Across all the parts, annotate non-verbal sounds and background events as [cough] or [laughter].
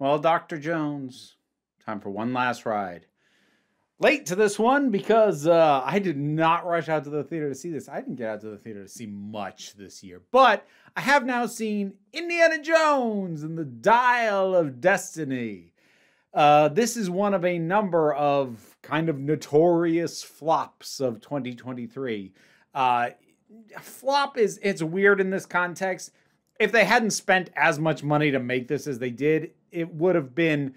Well, Dr. Jones, time for one last ride. Late to this one because uh, I did not rush out to the theater to see this. I didn't get out to the theater to see much this year, but I have now seen Indiana Jones and the Dial of Destiny. Uh, this is one of a number of kind of notorious flops of 2023. Uh, flop is it's weird in this context. If they hadn't spent as much money to make this as they did, it would have been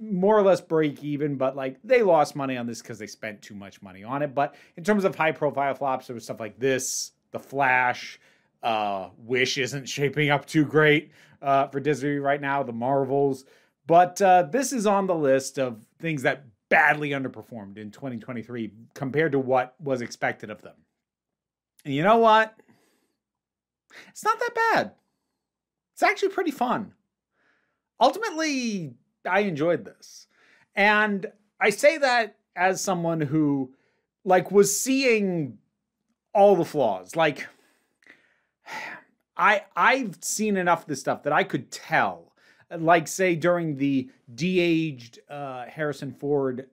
more or less break even, but like they lost money on this because they spent too much money on it. But in terms of high profile flops, there was stuff like this, The Flash, uh, Wish isn't shaping up too great uh, for Disney right now, the Marvels. But uh, this is on the list of things that badly underperformed in 2023 compared to what was expected of them. And you know what? It's not that bad. It's actually pretty fun. Ultimately, I enjoyed this. And I say that as someone who like was seeing all the flaws. Like [sighs] I I've seen enough of this stuff that I could tell. Like say during the de-aged uh, Harrison Ford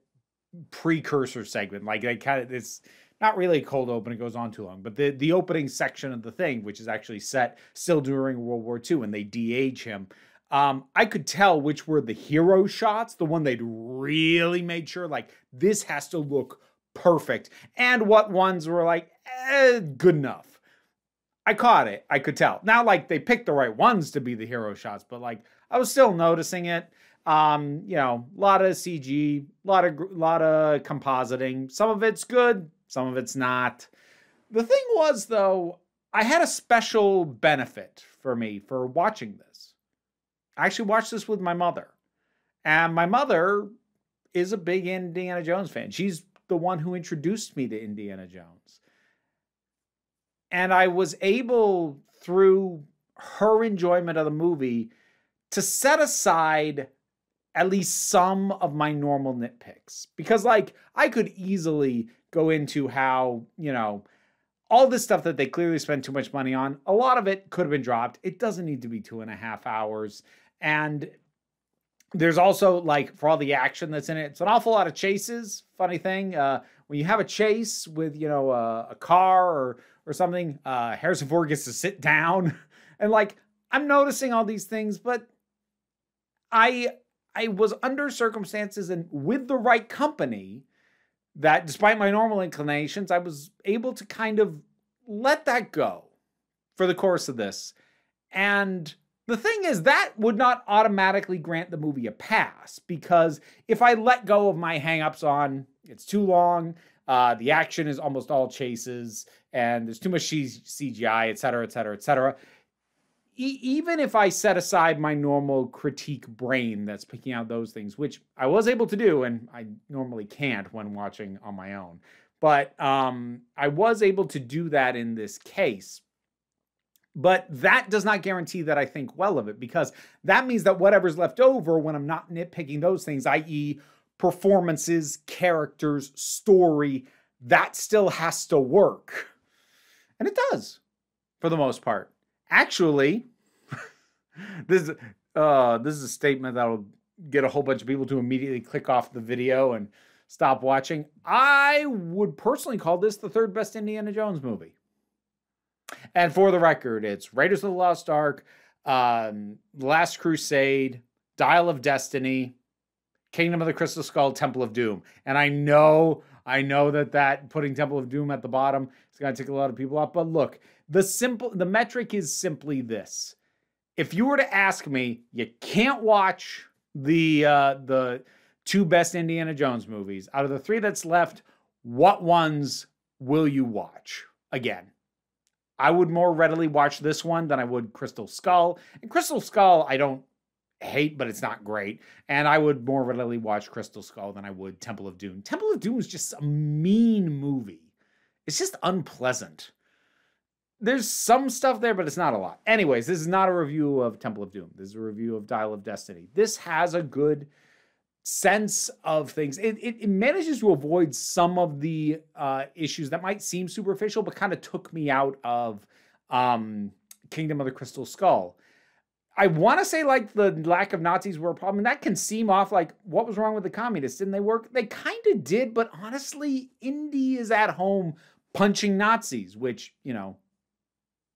precursor segment, like I kind of it's not really a cold open, it goes on too long, but the the opening section of the thing, which is actually set still during World War II, and they de-age him. Um, I could tell which were the hero shots, the one they'd really made sure like this has to look perfect, and what ones were like eh, good enough. I caught it. I could tell. Now, like they picked the right ones to be the hero shots, but like I was still noticing it. Um, you know, a lot of CG, a lot of lot of compositing. Some of it's good, some of it's not. The thing was though, I had a special benefit for me for watching this. I actually watched this with my mother. And my mother is a big Indiana Jones fan. She's the one who introduced me to Indiana Jones. And I was able, through her enjoyment of the movie, to set aside at least some of my normal nitpicks. Because, like, I could easily go into how, you know, all this stuff that they clearly spent too much money on, a lot of it could have been dropped. It doesn't need to be two and a half hours. And there's also like for all the action that's in it, it's an awful lot of chases. Funny thing, uh, when you have a chase with you know uh, a car or or something, uh, Harrison Ford gets to sit down, [laughs] and like I'm noticing all these things, but I I was under circumstances and with the right company that despite my normal inclinations, I was able to kind of let that go for the course of this. And the thing is, that would not automatically grant the movie a pass because if I let go of my hangups on it's too long, uh, the action is almost all chases, and there's too much CGI, et cetera, et cetera, et cetera. E- even if I set aside my normal critique brain that's picking out those things, which I was able to do, and I normally can't when watching on my own, but um, I was able to do that in this case but that does not guarantee that I think well of it because that means that whatever's left over when I'm not nitpicking those things, i.e., performances, characters, story, that still has to work. And it does for the most part. Actually, [laughs] this is uh, this is a statement that'll get a whole bunch of people to immediately click off the video and stop watching. I would personally call this the third best Indiana Jones movie. And for the record, it's Raiders of the Lost Ark, um, Last Crusade, Dial of Destiny, Kingdom of the Crystal Skull, Temple of Doom. And I know, I know that that putting Temple of Doom at the bottom is going to take a lot of people off. But look, the simple, the metric is simply this: if you were to ask me, you can't watch the uh, the two best Indiana Jones movies out of the three that's left. What ones will you watch again? I would more readily watch this one than I would Crystal Skull. And Crystal Skull, I don't hate, but it's not great. And I would more readily watch Crystal Skull than I would Temple of Doom. Temple of Doom is just a mean movie. It's just unpleasant. There's some stuff there, but it's not a lot. Anyways, this is not a review of Temple of Doom. This is a review of Dial of Destiny. This has a good sense of things. It, it, it, manages to avoid some of the uh, issues that might seem superficial, but kind of took me out of um, Kingdom of the Crystal Skull. I want to say like the lack of Nazis were a problem, and that can seem off like what was wrong with the communists? Didn't they work? They kind of did, but honestly, Indy is at home punching Nazis, which you know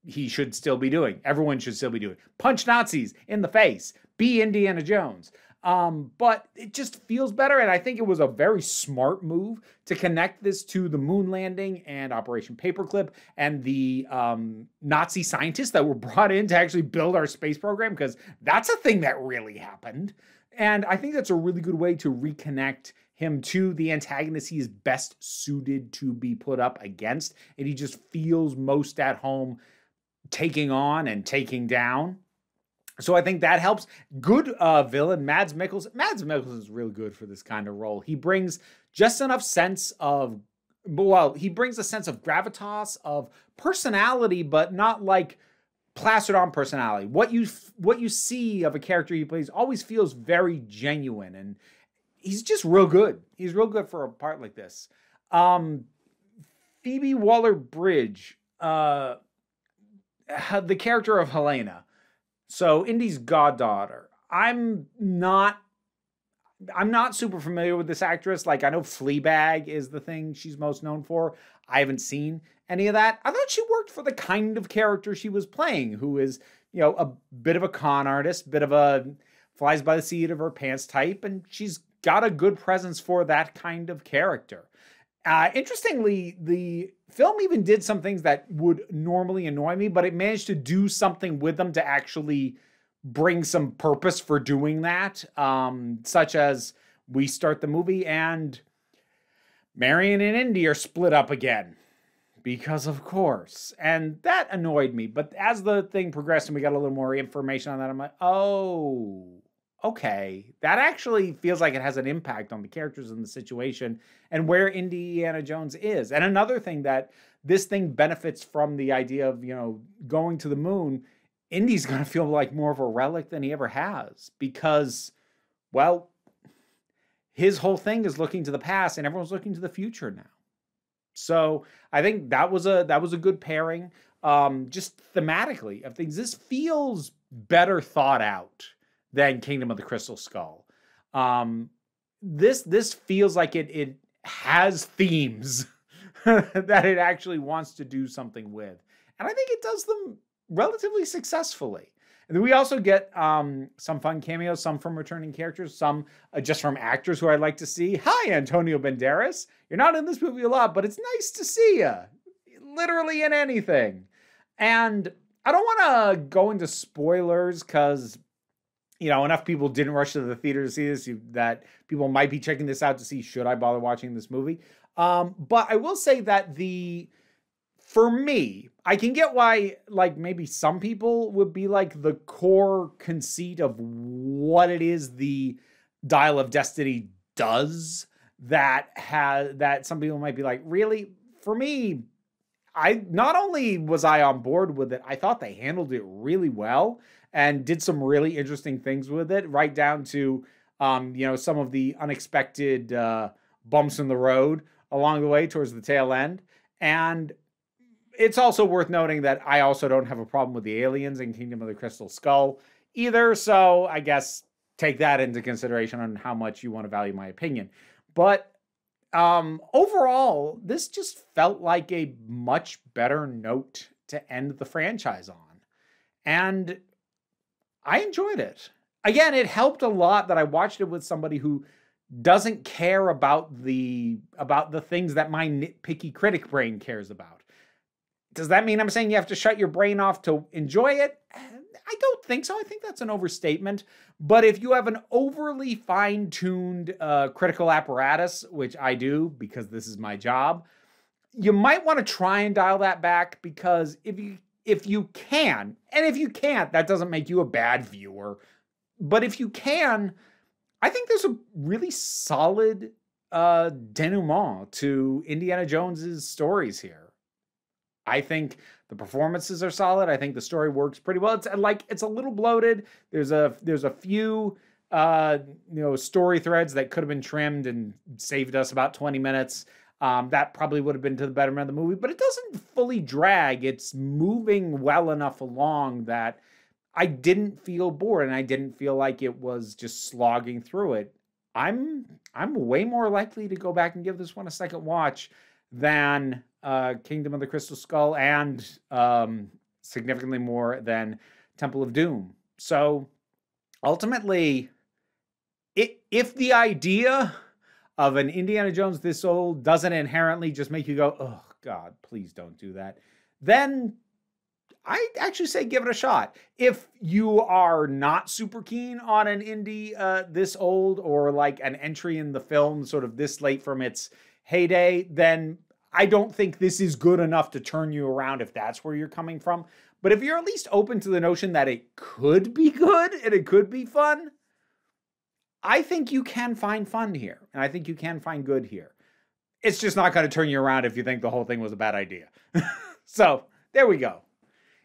he should still be doing. Everyone should still be doing. Punch Nazis in the face. Be Indiana Jones. Um, but it just feels better. And I think it was a very smart move to connect this to the moon landing and Operation Paperclip and the um, Nazi scientists that were [laughs] brought in to actually build our space program, because that's a thing that really happened. And I think that's a really good way to reconnect him to the antagonist he is best suited to be put up against. And he just feels most at home taking on and taking down. So I think that helps. Good uh, villain, Mads Mikkelsen. Mads Mikkelsen is real good for this kind of role. He brings just enough sense of, well, he brings a sense of gravitas, of personality, but not like plastered on personality. What you what you see of a character he plays always feels very genuine, and he's just real good. He's real good for a part like this. Um, Phoebe Waller Bridge, uh, the character of Helena so Indy's goddaughter. I'm not I'm not super familiar with this actress. Like I know Fleabag is the thing she's most known for. I haven't seen any of that. I thought she worked for the kind of character she was playing, who is, you know, a bit of a con artist, bit of a flies by the seat of her pants type, and she's got a good presence for that kind of character. Uh, interestingly, the film even did some things that would normally annoy me, but it managed to do something with them to actually bring some purpose for doing that. Um, such as we start the movie and Marion and Indy are split up again. Because of course. And that annoyed me. But as the thing progressed and we got a little more information on that, I'm like, oh, okay, that actually feels like it has an impact on the characters and the situation and where Indiana Jones is. And another thing that this thing benefits from the idea of, you know, going to the moon, Indy's [laughs] going to feel like more of a relic than he ever has because, well, his whole thing is looking to the past and everyone's looking to the future now. So I think that was a that was a good pairing. Um, just thematically of things. This feels better thought out than Kingdom of the Crystal Skull. Um, this this feels like it it has themes [laughs] that it actually wants to do something with, and I think it does them relatively successfully. And then we also get um, some fun cameos, some from returning characters, some uh, just from actors who I'd like to see. Hi, Antonio Banderas. You're not in this movie a lot, but it's nice to see you. Literally in anything. And I don't want to go into spoilers because you know, enough people didn't rush to the theater to see this that people might be checking this out to see should I bother watching this movie. Um, but I will say that the for me, I can get why like maybe some people would be like the core conceit of what it is the dial of destiny does that has that some people might be like really for me I not only was I on board with it, I thought they handled it really well and did some really interesting things with it, right down to um, you know some of the unexpected uh, bumps in the road along the way towards the tail end. And it's also worth noting that I also don't have a problem with the aliens in Kingdom of the Crystal Skull either. So I guess take that into consideration on how much you want to value my opinion. But um, overall, this just felt like a much better note to end the franchise on. And I enjoyed it. Again, it helped a lot that I watched it with somebody who doesn't care about the about the things that my nitpicky critic brain cares about. Does that mean I'm saying you have to shut your brain off to enjoy it? I don't think so. I think that's an overstatement. But if you have an overly fine tuned uh, critical apparatus, which I do because this is my job, you might want to try and dial that back because if you if you can, and if you can't, that doesn't make you a bad viewer. But if you can, I think there's a really solid uh, denouement to Indiana Jones's stories here. I think the performances are solid. I think the story works pretty well. It's like it's a little bloated. There's a there's a few uh, you know story threads that could have been trimmed and saved us about 20 minutes. Um, that probably would have been to the betterment of the movie, but it doesn't fully drag. It's moving well enough along that I didn't feel bored and I didn't feel like it was just slogging through it. I'm I'm way more likely to go back and give this one a second watch than uh, Kingdom of the Crystal Skull and um, significantly more than Temple of Doom. So ultimately, it, if the idea of an Indiana Jones this old doesn't inherently just make you go, oh God, please don't do that, then I actually say give it a shot. If you are not super keen on an Indy uh, this old or like an entry in the film sort of this late from its heyday, then I don't think this is good enough to turn you around if that's where you're coming from. But if you're at least open to the notion that it could be good and it could be fun, I think you can find fun here. And I think you can find good here. It's just not going to turn you around if you think the whole thing was a bad idea. [laughs] so there we go.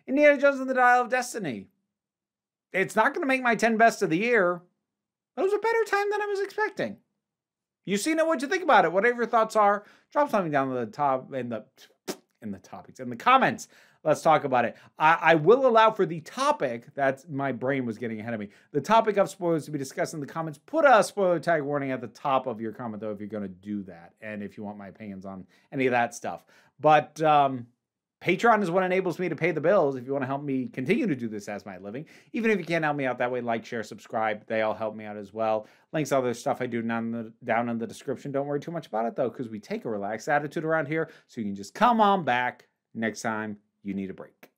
Indiana Jones and the Dial of Destiny. It's not going to make my 10 best of the year. but It was a better time than I was expecting. You've seen it. What you think about it? Whatever your thoughts are, drop something down in the top in the in the topics in the comments. Let's talk about it. I, I, will allow for the topic. That's my brain was getting ahead of me. The topic of spoilers to be discussed in the comments. Put a spoiler tag warning at the top of your comment though if you're going to do that, and if you want my opinions on any of that stuff. But um, Patreon is what enables me to pay the bills. If you want to help me continue to do this as my living, even if you can't help me out that way, like, share, subscribe. They all help me out as well. Links, other stuff I do down, the, down in the description. Don't worry too much about it though, because we take a relaxed attitude around here. So you can just come on back next time you need a break.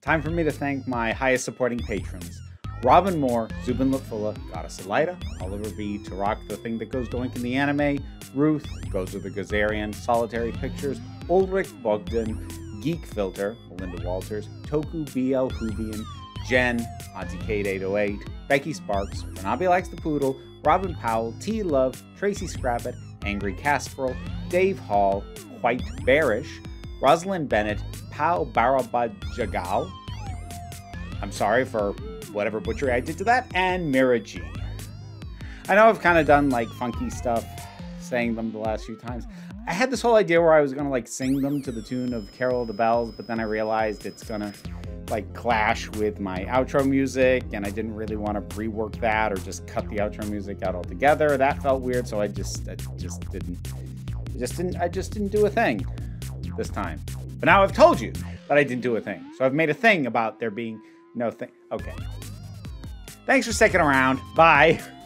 Time for me to thank my highest supporting patrons. Robin Moore, Zubin Lutfula, Goddess Elida, Oliver B, Tarak, The Thing That Goes Doink in the Anime, Ruth, Goes with the Gazarian, Solitary Pictures, Ulrich Bogdan, Geek Filter, Melinda Walters, Toku BL Hubian, Jen, Auntie Kate 808, Becky Sparks, Renabi Likes the Poodle, Robin Powell, T Love, Tracy Scrappet, Angry Casperl, Dave Hall, Quite Bearish, Rosalind Bennett, Pao Barabajagal. I'm sorry for whatever butchery I did to that, and Mira G. I know I've kind of done like funky stuff saying them the last few times. I had this whole idea where I was gonna like sing them to the tune of Carol the Bells, but then I realized it's gonna like clash with my outro music, and I didn't really want to rework that or just cut the outro music out altogether. That felt weird, so I just I just didn't I just didn't I just didn't do a thing this time. But now I've told you that I didn't do a thing. So I've made a thing about there being no thing. Okay. Thanks for sticking around. Bye. [laughs]